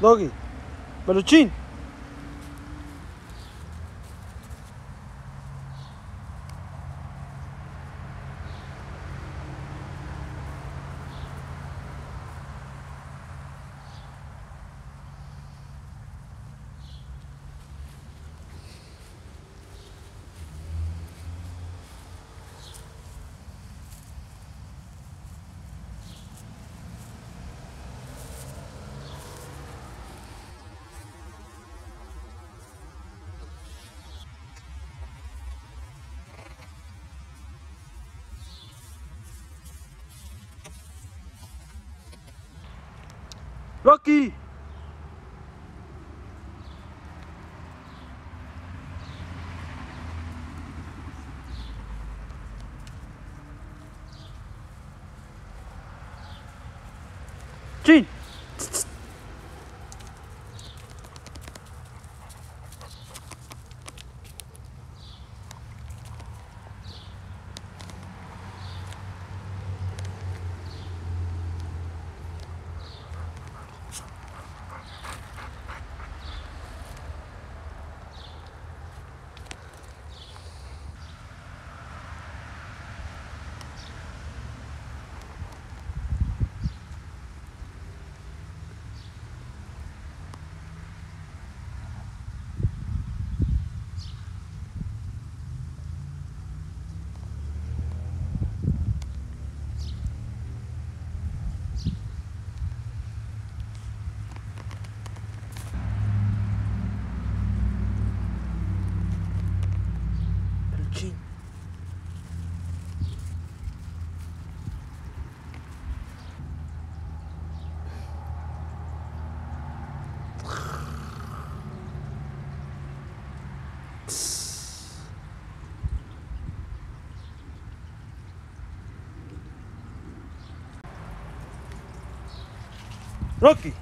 Doggy. Beluchín. Rocky. Chin. Rocky.